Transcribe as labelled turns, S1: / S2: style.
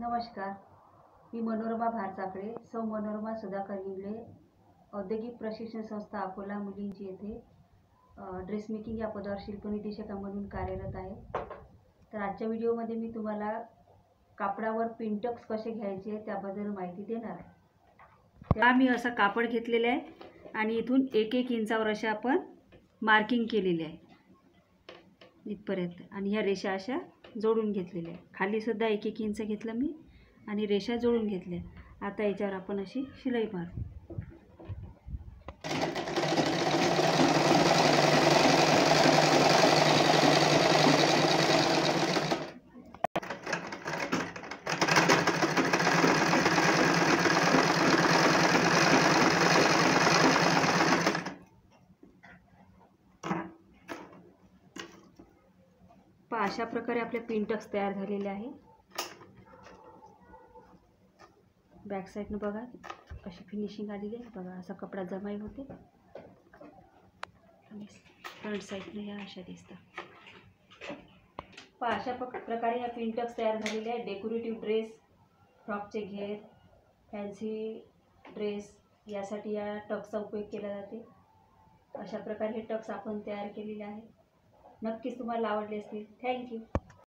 S1: नमस्कार. मी मनोरमा भारचाकडे सौ मनोरमा सुधाकर इंगळे औद्योगिक प्रशिक्षण संस्था अकोला मुलींची येथे ड्रेस मेकिंग या पदावर शिल्पनिर्देशिका कार्यरत आहे. तर आजच्या व्हिडिओमध्ये मी तुम्हाला कापडावर पिंटक्स कसे घ्यायचे त्याबद्दल माहिती देणार आहे. मी असं कापड घेतलेलं आहे आणि इथून एक एक इंचावर असे आपण मार्किंग केलेली आहे. इथपर्यंत. आणि ह्या रेषा अशा जोडून घेतलेले आहे खालीसुद्धा एक एक इंच घेतलं मी आणि रेषा जोडून घेतल्या आता याच्यावर आपण अशी शिलाई मारू. पहा अशा प्रकारे आपले पिंटक्स तयार झालेले आहे. बॅक साईडनं बघा अशी फिनिशिंग आलेली आहे. बघा असा कपडा जमाई होते. आणि फ्रंट साईडनं ह्या अशा दिसतात. पहा अशा प्रकारे ह्या पिंटक्स तयार झालेले आहे डेकोरेटिव्ह ड्रेस फ्रॉकचे घेर फॅन्सी ड्रेस यासाठी या टक्सचा उपयोग केला जाते. अशा प्रकारे हे टक्स आपण तयार केलेले आहे. नक्कीच तुम्हाला आवडले असतील. थँक्यू